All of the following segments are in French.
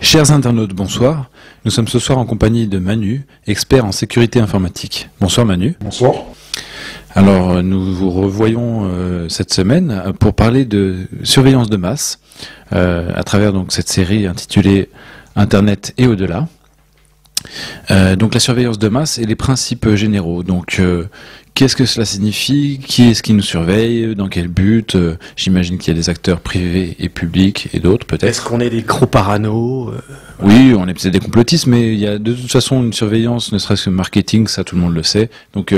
Chers internautes, bonsoir. Nous sommes ce soir en compagnie de Manu, expert en sécurité informatique. Bonsoir Manu. Bonsoir. Alors nous vous revoyons euh, cette semaine pour parler de surveillance de masse euh, à travers donc cette série intitulée Internet et au-delà. Euh, donc la surveillance de masse et les principes généraux. Donc euh, qu'est-ce que cela signifie? Qui est-ce qui nous surveille? Dans quel but? Euh, J'imagine qu'il y a des acteurs privés et publics et d'autres peut-être. Est-ce qu'on est des gros parano Oui, on est peut-être des complotistes, mais il y a de toute façon une surveillance, ne serait-ce que marketing, ça tout le monde le sait. Donc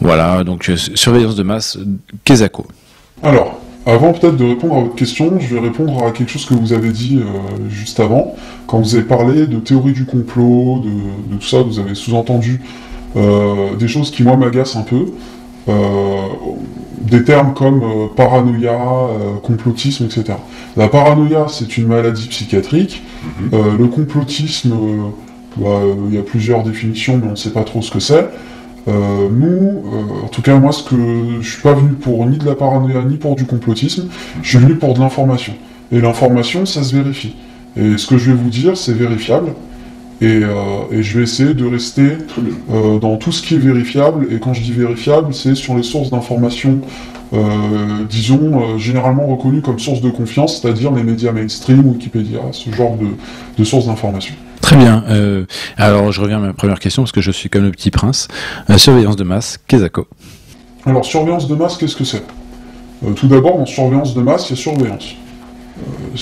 voilà, donc surveillance de masse, Kesako. Alors, avant peut-être de répondre à votre question, je vais répondre à quelque chose que vous avez dit euh, juste avant. Quand vous avez parlé de théorie du complot, de, tout ça, vous avez sous-entendu euh, des choses qui moi m'agacent un peu. Euh, des termes comme paranoïa, complotisme, etc. La paranoïa, c'est une maladie psychiatrique. Mhm. le complotisme, bah, il y a plusieurs définitions, mais on ne sait pas trop ce que c'est. Euh, nous, euh, en tout cas moi, ce que je suis pas venu pour ni de la paranoïa ni pour du complotisme, je suis venu pour de l'information. Et l'information, ça se vérifie. Et ce que je vais vous dire, c'est vérifiable. Et, euh, je vais essayer de rester dans tout ce qui est vérifiable. Et quand je dis vérifiable, c'est sur les sources d'information, disons, généralement reconnues comme sources de confiance, c'est-à-dire les médias mainstream, Wikipédia, ce genre de, de sources d'information. Très bien. Euh, alors, je reviens à ma première question, parce que je suis comme le petit prince. La surveillance de masse, Kesako. Alors, surveillance de masse, qu'est-ce que c'est? Euh, Tout d'abord, en surveillance de masse, il y a surveillance.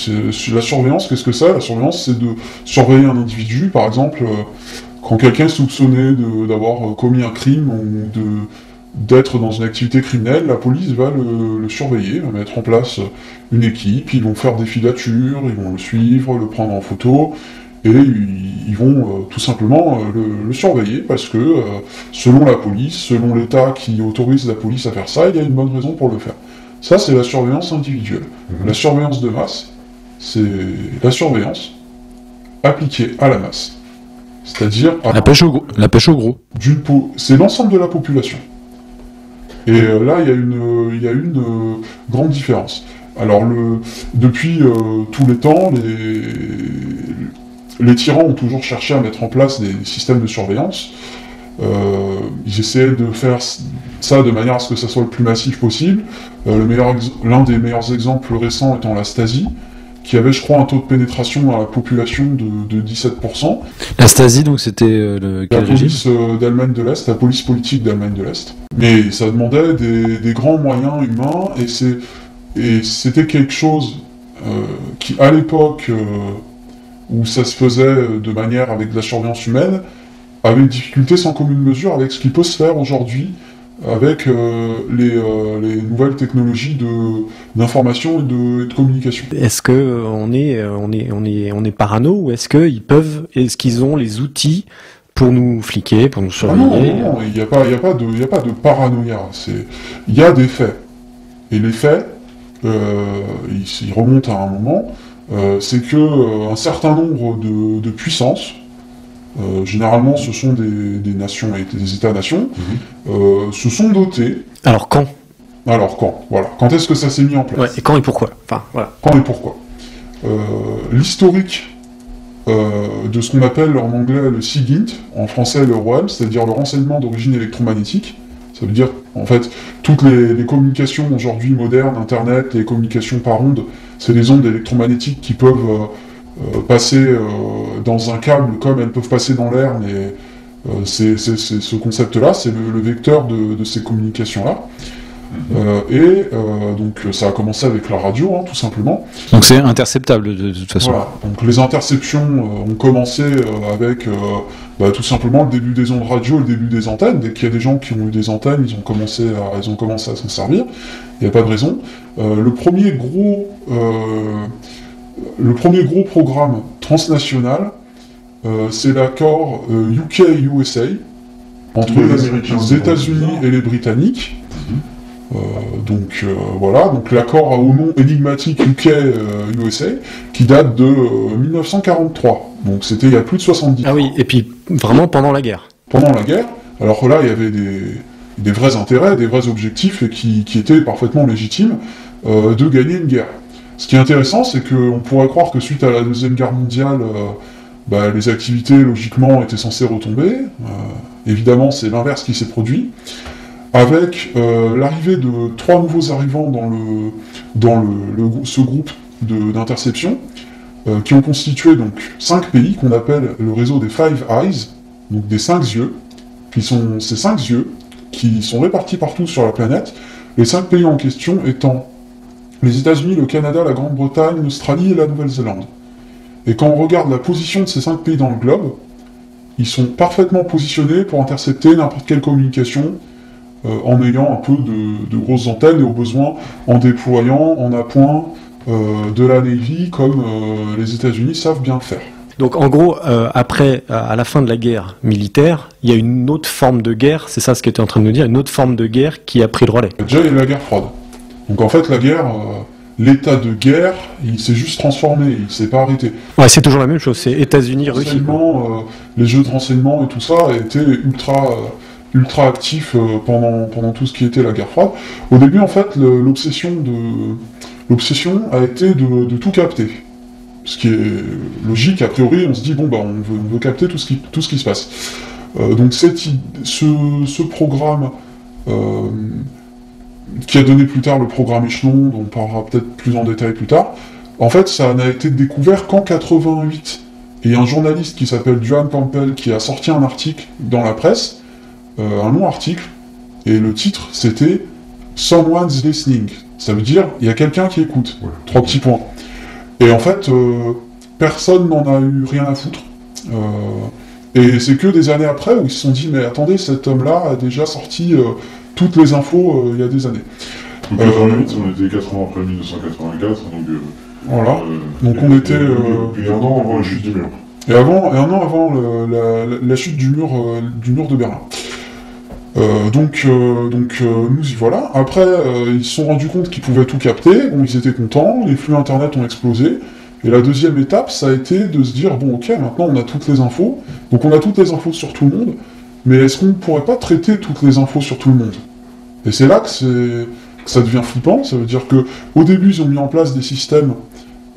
Euh, la surveillance, qu'est-ce que c'est La surveillance, c'est de surveiller un individu, par exemple, quand quelqu'un est soupçonné d'avoir commis un crime ou d'être dans une activité criminelle, la police va le, le, surveiller, va mettre en place une équipe, ils vont faire des filatures, ils vont le suivre, le prendre en photo, et ils vont euh, tout simplement euh, le, surveiller parce que euh, selon la police, selon l'État qui autorise la police à faire ça, il y a une bonne raison pour le faire. Ça, c'est la surveillance individuelle. Mhm. La surveillance de masse, c'est la surveillance appliquée à la masse. C'est-à-dire... La pêche au gros. La pêche au gros. C'est l'ensemble de la population. Et là, il y a une, il y a une grande différence. Alors, le, depuis tous les temps, les, les tyrans ont toujours cherché à mettre en place des systèmes de surveillance. Euh, ils essayaient de faire ça de manière à ce que ça soit le plus massif possible. Euh, L'un des meilleurs exemples récents étant la Stasi, qui avait, je crois, un taux de pénétration dans la population de, 17%. La Stasi, donc, c'était euh, La police euh, d'Allemagne de l'Est, la police politique d'Allemagne de l'Est. Mais ça demandait des, grands moyens humains, et c'était quelque chose qui, à l'époque, où ça se faisait euh, de manière avec de la surveillance humaine, avait une difficulté sans commune mesure avec ce qui peut se faire aujourd'hui avec euh, euh, les, nouvelles technologies d'information et de, de, communication. Est-ce que on est on est on est on est parano ou est-ce qu'ils peuvent est-ce qu'ils ont les outils pour nous fliquer, pour nous ah surveiller Non, non, il n'y a pas il a pas de il a pas de paranoïa. C'est il y a des faits et les faits ils, ils remontent à un moment. Euh, c'est que euh, un certain nombre de, puissances, euh, généralement ce sont des, nations et des États-nations, mhm. se sont dotés. Alors quand? Alors quand? Voilà. Quand est-ce que ça s'est mis en place? Et quand et pourquoi? Enfin voilà. Quand et pourquoi? L'historique de ce qu'on appelle en anglais le SIGINT, en français le ROM, c'est-à-dire le renseignement d'origine électromagnétique. Ça veut dire, en fait, toutes les, communications aujourd'hui modernes, Internet, les communications par ondes, c'est des ondes électromagnétiques qui peuvent euh, euh, passer euh, dans un câble comme elles peuvent passer dans l'air, mais c'est ce concept-là, c'est le, vecteur de, ces communications-là. Mhm. et donc ça a commencé avec la radio, hein, tout simplement. Donc c'est interceptable de, toute façon. Voilà. Donc les interceptions ont commencé avec bah, tout simplement le début des ondes radio, le début des antennes. Dès qu'il y a des gens qui ont eu des antennes, ils ont commencé à, ils ont commencé à s'en servir. Il n'y a pas de raison. Euh, le, premier gros, euh, le premier gros programme transnational, euh, c'est l'accord UK-USA entre les États-Unis et les Britanniques. Donc voilà, donc l'accord au nom énigmatique UK-USA qui date de 1943. Donc c'était il y a plus de 70 ans. Ah oui, et puis vraiment pendant la guerre. Pendant la guerre. Alors là, il y avait des, vrais intérêts, des vrais objectifs et qui, étaient parfaitement légitimes de gagner une guerre. Ce qui est intéressant, c'est qu'on pourrait croire que suite à la Deuxième Guerre mondiale, bah, les activités, logiquement, étaient censées retomber. Euh, évidemment, c'est l'inverse qui s'est produit. Avec euh, l'arrivée de trois nouveaux arrivants dans, le, dans le, ce groupe d'interception, euh, qui ont constitué donc cinq pays qu'on appelle le réseau des Five Eyes, donc des cinq yeux, qui sont ces cinq yeux qui sont répartis partout sur la planète, les cinq pays en question étant les États-Unis, le Canada, la Grande-Bretagne, l'Australie et la Nouvelle-Zélande. Et quand on regarde la position de ces cinq pays dans le globe, ils sont parfaitement positionnés pour intercepter n'importe quelle communication en ayant un peu de, grosses antennes et au besoin en déployant en appoint euh, de la Navy comme euh, les États-Unis savent bien le faire. Donc en gros, après, à la fin de la guerre militaire, il y a une autre forme de guerre, c'est ça ce que tu es en train de nous dire, une autre forme de guerre qui a pris le relais. Déjà, il y a la guerre froide. Donc en fait, la guerre, l'état de guerre, il s'est juste transformé, il s'est pas arrêté. Ouais, c'est toujours la même chose, c'est États-Unis, Russie. Euh, les jeux de renseignement et tout ça étaient ultra, euh, ultra actifs euh, pendant, pendant tout ce qui était la guerre froide. Au début, en fait, l'obsession a été de, tout capter. Ce qui est logique, a priori, on se dit, bon, bah, on veut, capter tout ce qui, tout ce qui se passe. donc cette, ce, ce programme qui a donné plus tard le programme Échelon, dont on parlera peut-être plus en détail plus tard, en fait, ça n'a été découvert qu'en 88. Et un journaliste qui s'appelle Joan Campbell qui a sorti un article dans la presse, euh, un long article, et le titre c'était Someone's listening. Ça veut dire il y a quelqu'un qui écoute. Trois petits points. Et en fait, euh, personne n'en a eu rien à foutre. Euh, et c'est que des années après où ils se sont dit mais attendez, cet homme-là a déjà sorti toutes les infos il y a des années. Donc 88, on était 4 ans après 1984, donc... Voilà, euh, donc on était... et un an avant la chute du mur. Et, avant, et un an avant la, chute du mur, du mur de Berlin. Donc, donc nous y voilà. Après, ils se sont rendus compte qu'ils pouvaient tout capter. Ils étaient contents. Les flux internet ont explosé. Et la deuxième étape, ça a été de se dire bon, ok, maintenant on a toutes les infos. Donc on a toutes les infos sur tout le monde. Mais est-ce qu'on ne pourrait pas traiter toutes les infos sur tout le monde? Et c'est là que, ça devient flippant. Ça veut dire que au début, ils ont mis en place des systèmes.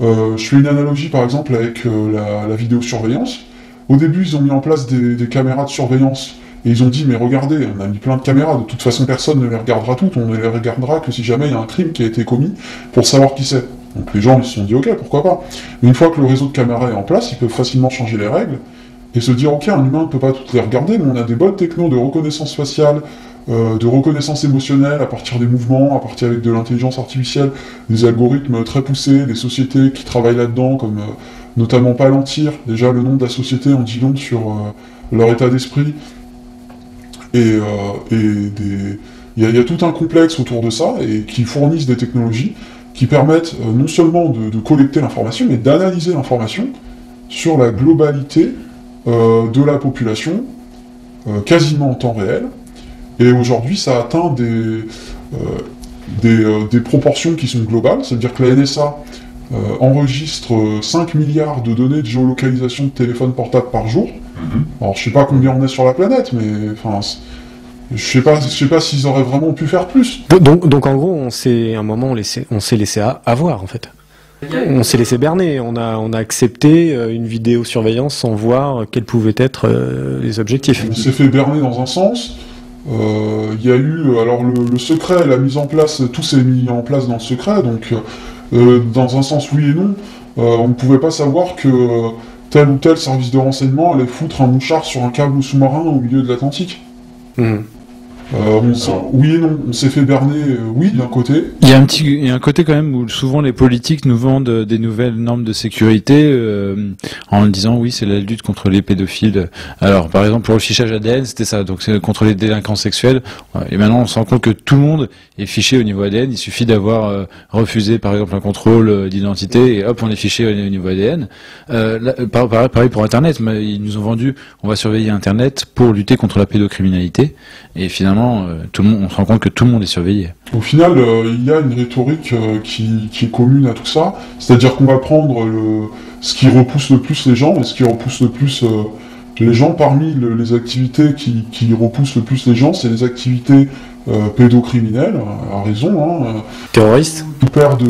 Euh, je fais une analogie par exemple avec euh, la, vidéosurveillance. Au début, ils ont mis en place des, caméras de surveillance. Et ils ont dit, mais regardez, on a mis plein de caméras, de toute façon personne ne les regardera toutes, on ne les regardera que si jamais il y a un crime qui a été commis pour savoir qui c'est. Donc les gens ils se sont dit, ok, pourquoi pas. Mais une fois que le réseau de caméras est en place, ils peuvent facilement changer les règles, et se dire, ok, un humain ne peut pas toutes les regarder, mais on a des bonnes technos de reconnaissance faciale, euh, de reconnaissance émotionnelle à partir des mouvements, à partir avec de l'intelligence artificielle, des algorithmes très poussés, des sociétés qui travaillent là-dedans, comme euh, notamment Palantir, déjà le nom de la société en dit long sur euh, leur état d'esprit, et, il y, a tout un complexe autour de ça, et qui fournissent des technologies qui permettent non seulement de collecter l'information, mais d'analyser l'information sur la globalité euh, de la population, euh, quasiment en temps réel. Et aujourd'hui, ça atteint des, euh, des, proportions qui sont globales, c'est-à-dire que la NSA enregistre 5 milliards de données de géolocalisation de téléphones portables par jour. Mhm. Alors, je sais pas combien on est sur la planète, mais enfin, je sais pas, je sais pas s'ils auraient vraiment pu faire plus. Donc, donc en gros, on s'est un moment, on s'est laissé avoir en fait. On s'est laissé berner, on a, on a accepté euh, une vidéosurveillance sans voir quels pouvaient être euh, les objectifs. On s'est fait berner dans un sens. Euh, il y a eu, alors le, secret, la mise en place, tout s'est mis en place dans le secret, donc dans un sens oui et non. on ne pouvait pas savoir que tel ou tel service de renseignement allait foutre un mouchard sur un câble sous-marin au milieu de l'Atlantique. Mmh. Euh, oui et non, on s'est fait berner, euh, oui, d'un côté. Il y a un petit, il y a un côté quand même où souvent les politiques nous vendent des nouvelles normes de sécurité euh, en disant oui, c'est la lutte contre les pédophiles. Alors, par exemple, pour le fichage ADN, c'était ça, donc c'est contre les délinquants sexuels. Et maintenant, on se rend compte que tout le monde est fiché au niveau ADN. Il suffit d'avoir refusé, par exemple, un contrôle d'identité et hop, on est fiché au niveau ADN. pareil pour Internet, ils nous ont vendu, on va surveiller Internet pour lutter contre la pédocriminalité. Et finalement monde, on se rend compte que tout le monde est surveillé. Au final, il y a une rhétorique qui, qui, est commune à tout ça, c'est-à-dire qu'on va prendre ce qui repousse le plus les gens et ce qui repousse le plus les gens, parmi les activités qui, repoussent le plus les gens, c'est les activités euh, pédocriminelles, à raison. Hein, Terroriste tout père de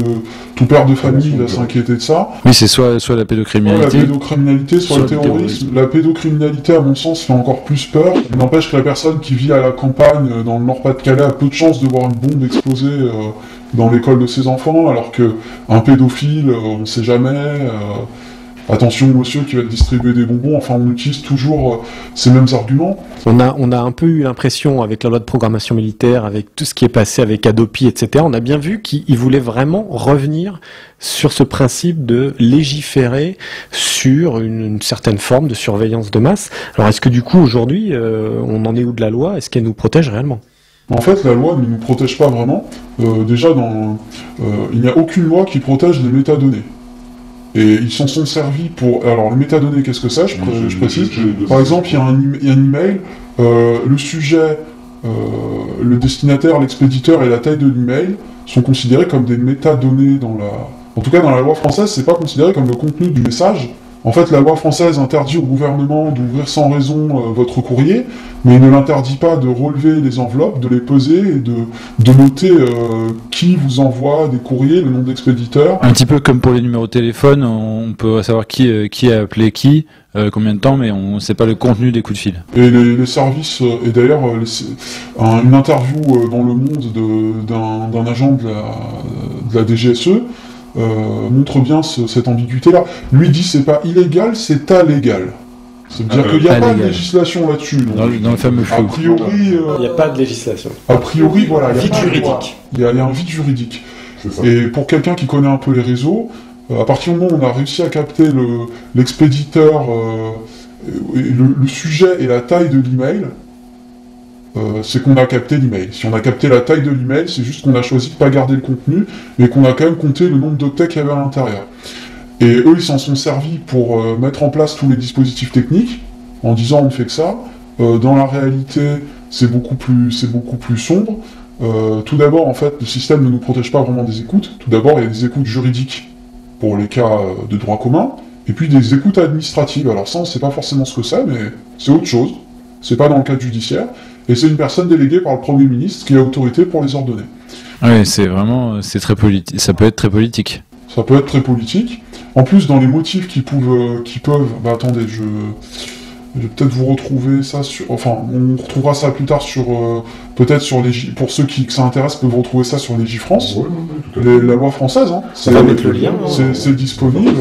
tout père de famille va s'inquiéter de ça. Oui, c'est soit soit la pédocriminalité, la pédocriminalité, soit, le terrorisme. La pédocriminalité, à mon sens, fait encore plus peur. Il n'empêche que la personne qui vit à la campagne, euh, dans le Nord-Pas-de-Calais, a peu de chances de voir une bombe exploser euh, dans l'école de ses enfants, alors que un pédophile, on ne sait jamais attention monsieur qui va te distribuer des bonbons, enfin on utilise toujours euh, ces mêmes arguments. On a, on a un peu eu l'impression avec la loi de programmation militaire, avec tout ce qui est passé avec Adopi, etc., on a bien vu qu'il voulait vraiment revenir sur ce principe de légiférer sur une, certaine forme de surveillance de masse. Alors est-ce que du coup aujourd'hui euh, on en est où de la loi? Est-ce qu'elle nous protège réellement? En fait, la loi ne nous protège pas vraiment. Euh, déjà, dans, il n'y a aucune loi qui protège les métadonnées. Et ils s'en sont servis pour... Alors, le métadonnées, qu'est-ce que c'est je, je, précise? Par exemple, il y a un, il y a un email, euh, le sujet, euh, le destinataire, l'expéditeur et la taille de l'email sont considérés comme des métadonnées dans la... En tout cas, dans la loi française, c'est pas considéré comme le contenu du message, en fait, la loi française interdit au gouvernement d'ouvrir sans raison euh, votre courrier, mais il ne l'interdit pas de relever les enveloppes, de les peser et de, de noter euh, qui vous envoie des courriers, le nom d'expéditeur. Un petit peu comme pour les numéros de téléphone, on peut savoir qui, euh, qui a appelé qui, combien de temps, mais on ne sait pas le contenu des coups de fil. Et les, services, et d'ailleurs, une interview dans Le Monde d'un agent de la, de la DGSE, euh, montre bien cette ambiguïté-là. Lui dit c'est pas illégal, c'est allégal. C'est-à-dire qu'il n'y a pas de législation là-dessus. Dans, le fameux A priori... Euh, il n'y a pas de législation. A priori, voilà. Il y a vide juridique. Il y, a, un vide juridique. Et pour quelqu'un qui connaît un peu les réseaux, euh, à partir du moment où on a réussi à capter l'expéditeur, le, le, sujet et la taille de l'email, euh, c'est qu'on a capté l'email. Si on a capté la taille de l'email, c'est juste qu'on a choisi de pas garder le contenu, mais qu'on a quand même compté le nombre d'octets qu'il y avait à l'intérieur. Et eux, ils s'en sont servis pour euh, mettre en place tous les dispositifs techniques, en disant on ne fait que ça. Euh, dans la réalité, c'est beaucoup plus, c'est beaucoup plus sombre. tout d'abord, en fait, le système ne nous protège pas vraiment des écoutes. Tout d'abord, il y a des écoutes juridiques pour les cas de droit commun, et puis des écoutes administratives. Alors ça, on ne sait pas forcément ce que c'est, mais c'est autre chose. C'est pas dans le cadre judiciaire et c'est une personne déléguée par le Premier ministre qui a autorité pour les ordonner. Oui, c'est vraiment, c'est très politique. Ça peut être très politique. Ça peut être très politique. En plus, dans les motifs qui peuvent, qui peuvent, bah attendez, je, vais peut-être vous retrouver ça sur, enfin, on retrouvera ça plus tard sur, euh, peut-être sur les, pour ceux qui que ça intéresse, peuvent retrouver ça sur Légifrance, la loi française, hein. Ça va mettre le lien. C'est disponible.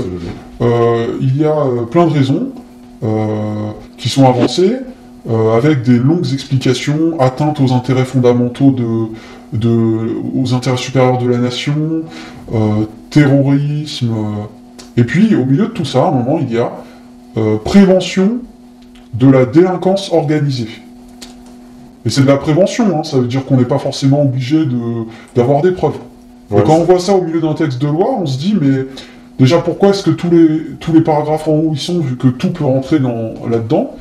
Euh, il y a euh, plein de raisons qui sont avancées. Euh, avec des longues explications, atteintes aux intérêts fondamentaux de, de aux intérêts supérieurs de la nation, euh, terrorisme, euh, et puis au milieu de tout ça, à un moment, il y a prévention de la délinquance organisée. Et c'est de la prévention, hein, ça veut dire qu'on n'est pas forcément obligé d'avoir des preuves. et quand on voit ça au milieu d'un texte de loi, on se dit, mais déjà pourquoi est-ce que tous les, tous les paragraphes en haut ils sont, vu que tout peut rentrer là-dedans?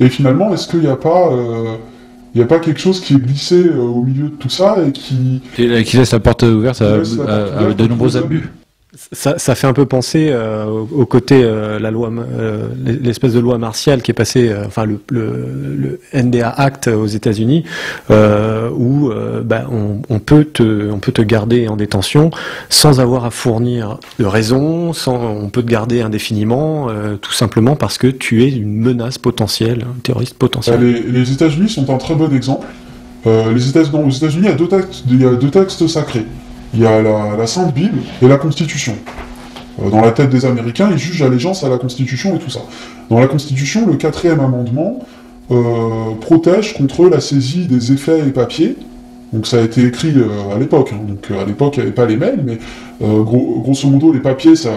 Et finalement, est-ce qu'il n'y a pas... Euh, il n'y a pas quelque chose qui est glissé euh, au milieu de tout ça et qui... Et qui laisse la porte ouverte à, de nombreux abus. Ça, fait un peu penser euh, au côté euh, la loi, euh, l'espèce de loi martiale qui est passée, euh, enfin le, NDA Act aux États-Unis, où bah, on, peut te, on peut te garder en détention sans avoir à fournir de raison, sans, on peut te garder indéfiniment, tout simplement parce que tu es une menace potentielle, un terroriste potentiel. Les, États-Unis sont un très bon exemple. les États, aux États-Unis, il y a deux textes sacrés il y a la, Sainte Bible et la Constitution. Euh, dans la tête des Américains, ils jugent allégeance à la Constitution et tout ça. Dans la Constitution, le quatrième amendement euh, protège contre la saisie des effets et papiers. Donc ça a été écrit euh, à l'époque. Hein. Donc à l'époque, il n'y avait pas les mails, mais grosso modo, les papiers, ça,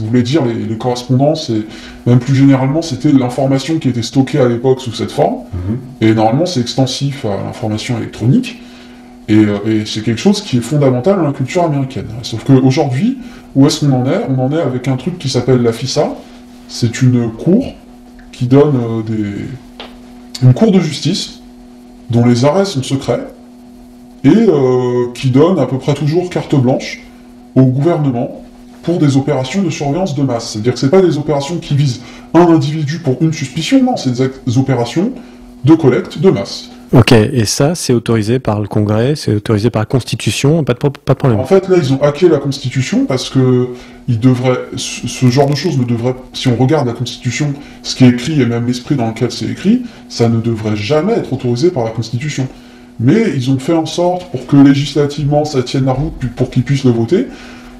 voulait dire les, correspondances, et même plus généralement, c'était l'information qui était stockée à l'époque sous cette forme. Mm-hmm. Et normalement, c'est extensif à l'information électronique. Euh, et, c'est quelque chose qui est fondamental dans la culture américaine. Sauf qu'aujourd'hui, où est-ce qu'on en est? On en est avec un truc qui s'appelle la FISA. C'est une cour qui donne euh, des... une cour de justice dont les arrêts sont secrets, et euh, qui donne à peu près toujours carte blanche au gouvernement pour des opérations de surveillance de masse. C'est-à-dire que ce pas des opérations qui visent un individu pour une suspicion, non, c'est des opérations de collecte de masse. Ok, et ça, c'est autorisé par le Congrès, c'est autorisé par la Constitution, pas de, pas de problème. En fait, là, ils ont hacké la Constitution parce que ils devraient, ce genre de choses ne devrait, si on regarde la Constitution, ce qui est écrit et même l'esprit dans lequel c'est écrit, ça ne devrait jamais être autorisé par la Constitution. Mais ils ont fait en sorte pour que législativement ça tienne la route pour qu'ils puissent le voter.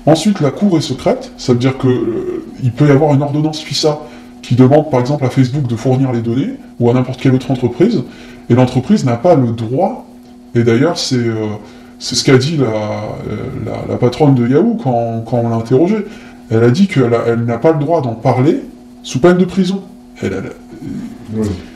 Ensuite, la Cour est secrète, ça veut dire que euh, peut y avoir une ordonnance FISA qui demande par exemple à Facebook de fournir les données ou à n'importe quelle autre entreprise. Et l'entreprise n'a pas le droit, et d'ailleurs c'est euh, ce qu'a dit la, la, la, patronne de Yahoo quand, quand on l'a interrogée. Elle a dit qu'elle elle, n'a pas le droit d'en parler sous peine de prison. Elle,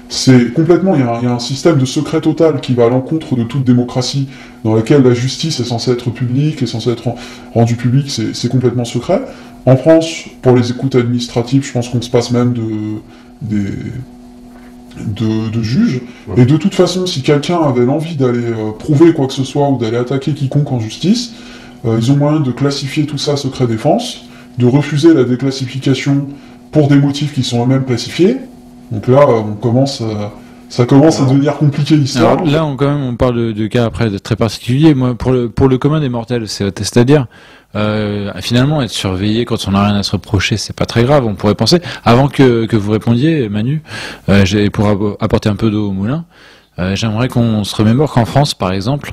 C'est complètement, il y, a un, système de secret total qui va à l'encontre de toute démocratie, dans laquelle la justice est censée être publique, est censée être rendue publique, c'est complètement secret. En France, pour les écoutes administratives, je pense qu'on se passe même de, des, de, juge. Et de toute façon, si quelqu'un avait l'envie d'aller euh, prouver quoi que ce soit ou d'aller attaquer quiconque en justice, euh, ils ont moyen de classifier tout ça secret défense, de refuser la déclassification pour des motifs qui sont eux-mêmes classifiés. Donc là, on commence ça commence à devenir compliqué l'histoire. Là, on, quand même, on parle de, cas après très particuliers. Moi, pour le, pour le commun des mortels, c'est-à-dire euh, finalement, être surveillé quand on n'a rien à se reprocher, c'est pas très grave. On pourrait penser. Avant que, que vous répondiez, Manu, euh, pour apporter un peu d'eau au moulin, euh, j'aimerais qu'on se remémore qu'en France, par exemple,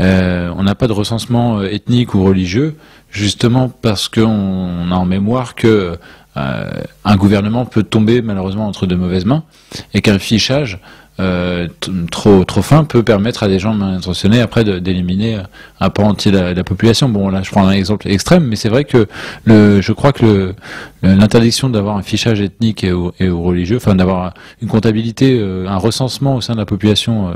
euh, on n'a pas de recensement euh, ethnique ou religieux, justement parce qu'on a en mémoire que un gouvernement peut tomber malheureusement entre de mauvaises mains et qu'un fichage euh, trop fin peut permettre à des gens mal intentionnés après d'éliminer un pan entier de la, population. Bon là je prends un exemple extrême, mais c'est vrai que je crois que l'interdiction d'avoir un fichage ethnique et, religieux, enfin d'avoir une comptabilité, euh, un recensement au sein de la population euh,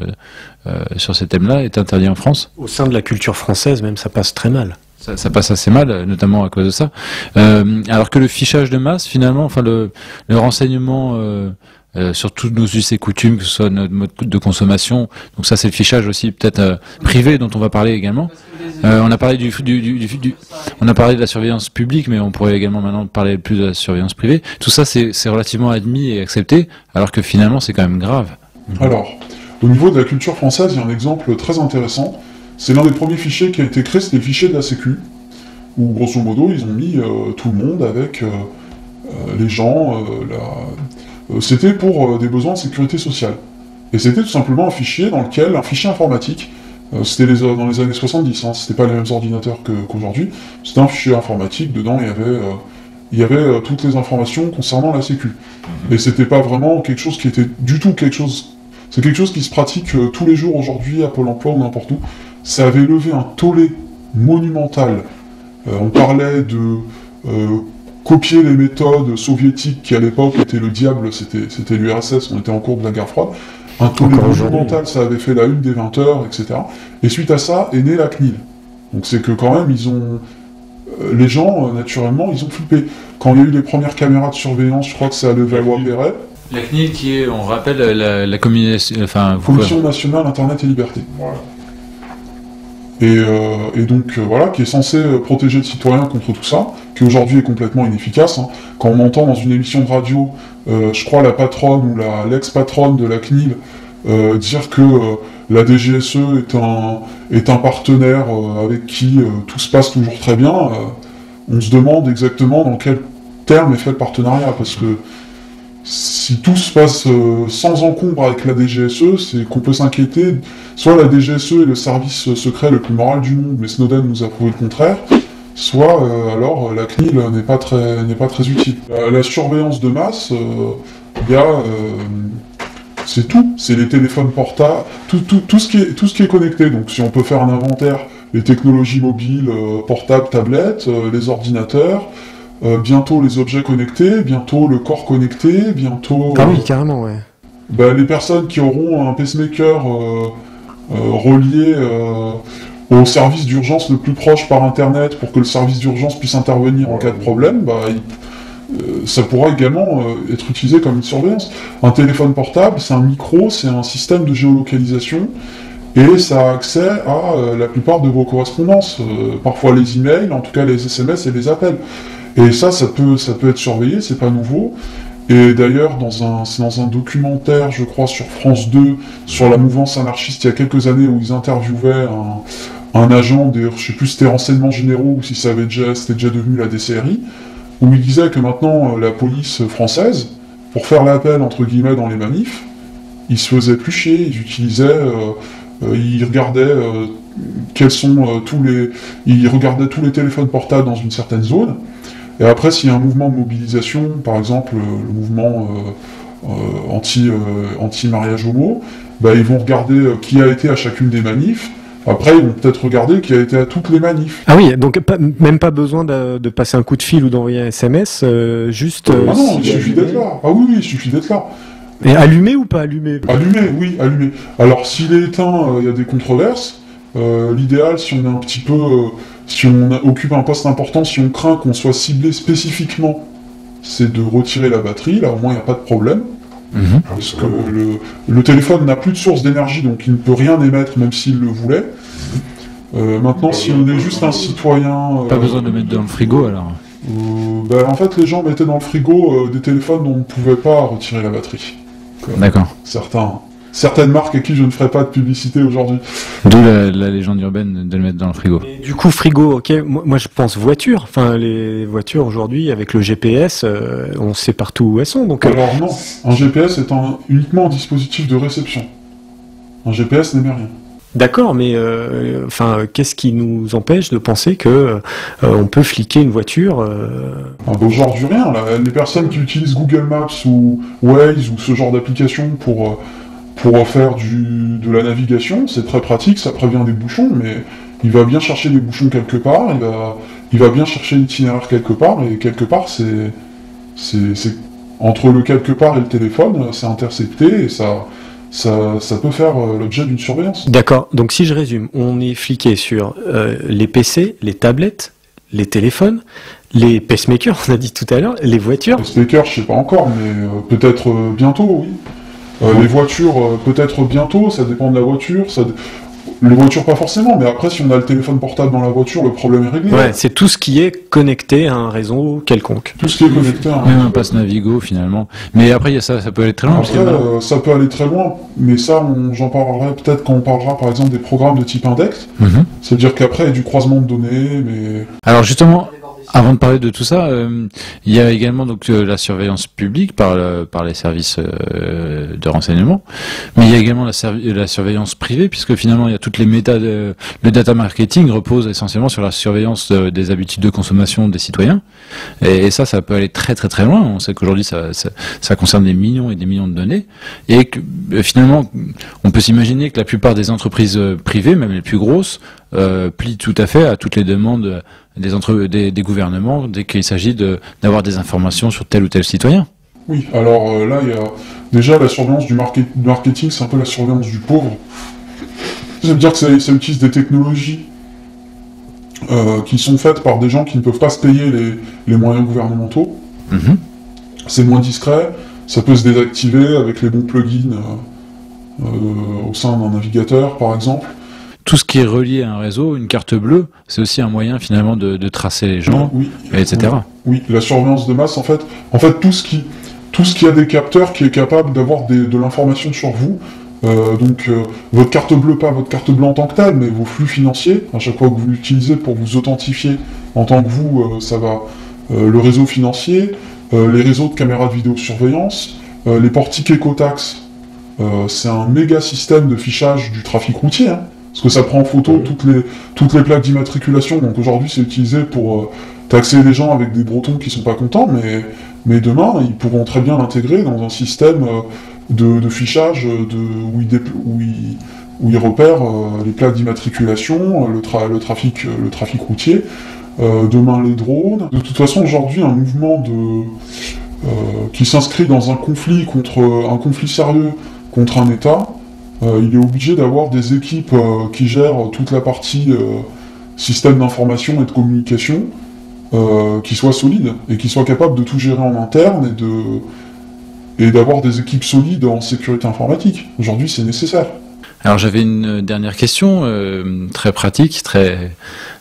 euh, sur ces thèmes-là est interdit en France. Au sein de la culture française même, ça passe très mal. Ça, passe assez mal, notamment à cause de ça. Euh, alors que le fichage de masse, finalement, enfin le, renseignement euh, euh, sur tous nos us et coutumes, que ce soit notre mode de consommation. Donc ça, c'est le fichage aussi peut-être euh, privé dont on va parler également. Euh, on a parlé du, on a parlé de la surveillance publique, mais on pourrait également maintenant parler plus de la surveillance privée. Tout ça, c'est relativement admis et accepté, alors que finalement, c'est quand même grave. Alors, au niveau de la culture française, il y a un exemple très intéressant. C'est l'un des premiers fichiers qui a été créé, c'était le fichier de la Sécu, où grosso modo, ils ont mis tout le monde avec les gens, la euh, c'était pour euh, des besoins de sécurité sociale. Et c'était tout simplement un fichier dans lequel, un fichier informatique, euh, c'était les, dans les années 70, hein, c'était pas les mêmes ordinateurs qu'aujourd'hui, c'était un fichier informatique, dedans il y avait, il y avait toutes les informations concernant la sécu. Mhm. Et c'était pas vraiment quelque chose qui était du tout quelque chose... C'est quelque chose qui se pratique tous les jours aujourd'hui à Pôle emploi ou n'importe où. Ça avait levé un tollé monumental. on parlait de copier les méthodes soviétiques qui à l'époque étaient le diable, c'était l'URSS, on était en cours de la guerre froide. Un tournée monumental, ça avait fait la une des 20 heures, etc. Et suite à ça est née la CNIL. Donc c'est que quand même, ils ont... Euh, les gens, euh, naturellement, ils ont flippé. Quand il y a eu les premières caméras de surveillance, je crois que c'est à Levallois-Perret. La CNIL qui est, on rappelle, la, la communication... Enfin, Commission nationale Internet et Liberté. Voilà. Euh, et, donc voilà, qui est censé protéger le citoyen contre tout ça qui aujourd'hui est complètement inefficace. Hein. Quand on entend dans une émission de radio, euh, je crois la patronne ou l'ex-patronne de la CNIL euh, dire que euh, la DGSE est un, est un partenaire avec qui tout se passe toujours très bien, on se demande exactement dans quel terme est fait le partenariat, parce que si tout se passe sans encombre avec la DGSE, c'est qu'on peut s'inquiéter. Soit la DGSE est le service secret le plus moral du monde, mais Snowden nous a prouvé le contraire, soit euh, alors la CNIL n'est pas très n'est pas très utile. La, surveillance de masse, il c'est tout, c'est les téléphones portables, tout, tout, tout, ce qui est, tout ce qui est connecté. Donc si on peut faire un inventaire, les technologies mobiles, euh, portables, tablettes, euh, les ordinateurs, bientôt les objets connectés, bientôt le corps connecté, bientôt... Ah oui, carrément, ouais. Ben, les personnes qui auront un pacemaker relié au service d'urgence le plus proche par Internet pour que le service d'urgence puisse intervenir en cas de problème, bah, ça pourra également être utilisé comme une surveillance. Un téléphone portable, c'est un micro, c'est un système de géolocalisation et ça a accès à la plupart de vos correspondances, parfois les emails, en tout cas les SMS et les appels. Et ça, ça peut, ça peut être surveillé, c'est pas nouveau. Et d'ailleurs, dans un, c'est dans un documentaire, je crois, sur France 2, sur la mouvance anarchiste, il y a quelques années, où ils interviewaient un, agent des, je sais plus si c'était renseignements généraux ou si ça avait déjà, c'était déjà devenu la DCRI, où il disait que maintenant, euh, la police française, pour faire l'appel, entre guillemets, dans les manifs, ils se faisaient plus chier, ils utilisaient, euh, euh, ils regardaient quels sont tous les, ils regardaient tous les téléphones portables dans une certaine zone, et après, s'il y a un mouvement de mobilisation, par exemple le mouvement euh, euh, anti, euh, anti-mariage homo, bah, ils vont regarder qui a été à chacune des manifs. Après, ils vont peut-être regarder qui a été à toutes les manifs. Ah oui, donc même pas besoin de, de, passer un coup de fil ou d'envoyer un SMS, juste. ah non, il suffit d'être là. Ah oui, oui, il suffit d'être là. Et allumé ou pas allumé? Allumé, oui, allumé. Alors s'il est éteint, il y a des controverses. L'idéal, si on est un petit peu si on occupe un poste important, si on craint qu'on soit ciblé spécifiquement, c'est de retirer la batterie, là au moins il n'y a pas de problème. Mhm. Parce que le, téléphone n'a plus de source d'énergie, donc il ne peut rien émettre même s'il le voulait. Euh, maintenant, si on est juste un citoyen... Pas besoin de mettre dans le frigo alors euh, ben, En fait, les gens mettaient dans le frigo euh, des téléphones dont on ne pouvait pas retirer la batterie. D'accord. Certains certaines marques à qui je ne ferai pas de publicité aujourd'hui. D'où la, légende urbaine de le mettre dans le frigo. du coup, frigo, ok. Moi, je pense voiture. Enfin, les voitures aujourd'hui, avec le GPS, euh, on sait partout où elles sont. Donc, euh, Alors non, un GPS est uniquement un dispositif de réception. Un GPS n'émet rien. D'accord, mais euh, enfin, qu'est-ce qui nous empêche de penser que on peut fliquer une voiture Un beau genre du rien. Les personnes qui utilisent Google Maps ou Waze ou ce genre d'application pour pour faire du, de la navigation, c'est très pratique, ça prévient des bouchons, mais il va bien chercher des bouchons quelque part, il va, il va bien chercher l'itinéraire quelque part, et quelque part, c'est, c'est, entre le quelque part et le téléphone, c'est intercepté, et ça, ça, ça peut faire euh, l'objet d'une surveillance. D'accord, donc si je résume, on est fliqué sur euh, les PC, les tablettes, les téléphones, les pacemakers, on a dit tout à l'heure, les voitures. Pacemakers, je sais pas encore, mais euh, peut-être bientôt, oui. Euh, les voitures, euh, peut-être bientôt, ça dépend de la voiture. Ça... Les voitures, pas forcément, mais après, si on a le téléphone portable dans la voiture, le problème est réglé. Ouais, c'est tout ce qui est connecté à un réseau quelconque. Tout ce qui est connecté à un Même un passe Navigo, finalement. Mais après, ça, ça peut aller très loin. Après, euh, ça peut aller très loin, mais ça, j'en parlerai peut-être quand on parlera, par exemple, des programmes de type index. Mhm. C'est-à-dire qu'après, il y a du croisement de données, mais... Alors, justement, avant de parler de tout ça, euh, il y a également donc euh, la surveillance publique par par les services euh, de renseignement, mais il y a également la, la, surveillance privée puisque finalement il y a toutes les méta le data marketing repose essentiellement sur la surveillance des habitudes de consommation des citoyens et, ça ça peut aller très très très loin. On sait qu'aujourd'hui ça, ça, ça concerne des millions et des millions de données et que finalement on peut s'imaginer que la plupart des entreprises privées, même les plus grosses, plient tout à fait à toutes les demandes des, entre, des, gouvernements dès qu'il s'agit d'avoir des informations sur tel ou tel citoyen. Oui, alors euh, là, il y a déjà la surveillance du, marketing, c'est un peu la surveillance du pauvre. Ça veut dire que ça, utilise des technologies euh, qui sont faites par des gens qui ne peuvent pas se payer les, les moyens gouvernementaux. Mhm. C'est moins discret, ça peut se désactiver avec les bons plugins euh, au sein d'un navigateur, par exemple tout ce qui est relié à un réseau, une carte bleue, c'est aussi un moyen finalement de, tracer les gens, etc. Oui, la surveillance de masse, en fait, en fait tout ce qui, tout ce qui a des capteurs qui est capable d'avoir de l'information sur vous. Euh, donc euh, votre carte bleue, pas votre carte bleue en tant que telle, mais vos flux financiers, à chaque fois que vous l'utilisez pour vous authentifier en tant que vous, euh, ça va le réseau financier, les réseaux de caméras de vidéosurveillance, les portiques écotax, c'est un méga système de fichage du trafic routier. Hein. Parce que ça prend en photo toutes les, toutes les plaques d'immatriculation. Donc aujourd'hui, c'est utilisé pour taxer les gens avec des bretons qui sont pas contents, mais, mais demain, ils pourront très bien l'intégrer dans un système euh, de, fichage où, ils, où, où repèrent euh, les plaques d'immatriculation, le, le, trafic, le trafic routier, demain les drones. De toute façon, aujourd'hui, un mouvement qui s'inscrit dans un conflit contre un conflit sérieux contre un État, euh, il est obligé d'avoir des équipes euh, qui gèrent toute la partie euh, système d'information et de communication, euh, qui soit solide et qui soit capable de tout gérer en interne et de et d'avoir des équipes solides en sécurité informatique. Aujourd'hui, c'est nécessaire. Alors j'avais une dernière question, euh, très pratique, très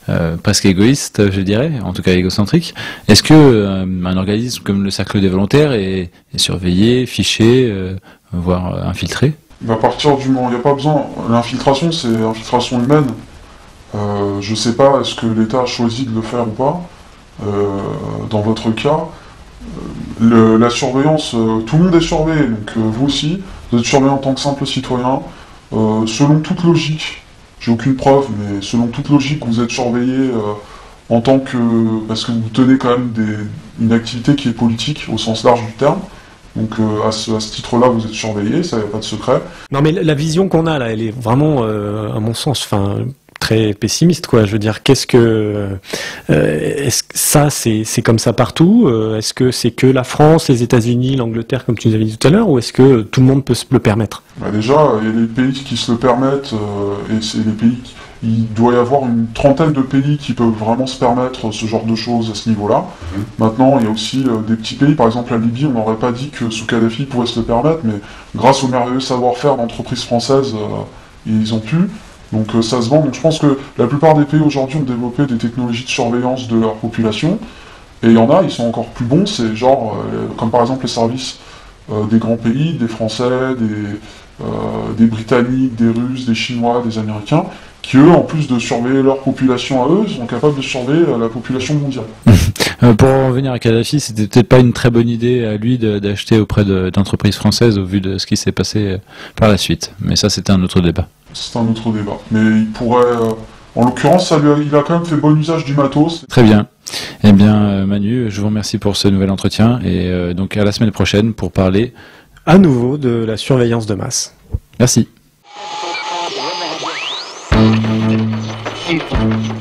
euh, presque égoïste, je dirais, en tout cas égocentrique. Est-ce que euh, un organisme comme le Cercle des volontaires est, est surveillé, fiché, voire infiltré? À partir du moment, il n'y a pas besoin. L'infiltration, c'est infiltration humaine. Je sais pas, est-ce que l'État a choisi de le faire ou pas? Dans votre cas, le- la surveillance, euh, tout le monde est surveillé, donc euh, vous aussi, vous êtes surveillé en tant que simple citoyen. Euh, selon toute logique, j'ai aucune preuve, mais selon toute logique, vous êtes surveillé euh, en tant que. parce que vous tenez quand même une activité qui est politique au sens large du terme. Donc euh, à ce, titre-là, vous êtes surveillé, ça n'y pas de secret. Non, mais la vision qu'on a là, elle est vraiment, euh, à mon sens, enfin, très pessimiste, quoi. Je veux dire, qu'est-ce que euh, est-ce que ça, c'est c'est comme ça partout Euh, Est-ce que c'est que la France, les États-Unis, l'Angleterre, comme tu nous avais dit tout à l'heure, ou est-ce que tout le monde peut se le permettre? Bah déjà, il y a les pays qui se le permettent, euh, et c'est les pays qui- il doit y avoir une trentaine de pays qui peuvent vraiment se permettre ce genre de choses à ce niveau-là. Maintenant, il y a aussi euh, des petits pays, par exemple la Libye, on n'aurait pas dit que sous Kadhafi pouvait se le permettre, mais grâce au merveilleux savoir-faire d'entreprises françaises, euh, ils ont pu. Donc euh, ça se vend. Donc je pense que la plupart des pays aujourd'hui ont développé des technologies de surveillance de leur population. Et il y en a, ils sont encore plus bons, c'est genre, euh, comme par exemple les services euh, des grands pays, des Français, des, des Britanniques, des Russes, des Chinois, des Américains, qui eux, en plus de surveiller leur population à eux, sont capables de surveiller la population mondiale. Pour en revenir à Kadhafi, c'était peut-être pas une très bonne idée à lui d'acheter auprès de- d'entreprises françaises au vu de ce qui s'est passé par la suite. Mais ça, c'était un autre débat. C'est un autre débat. Mais il pourrait... euh, en l'occurrence, ça lui a- il a quand même fait bon usage du matos. Très bien. Eh bien, euh, Manu, je vous remercie pour ce nouvel entretien et euh, donc à la semaine prochaine pour parler. À nouveau de la surveillance de masse. Merci. Thank you.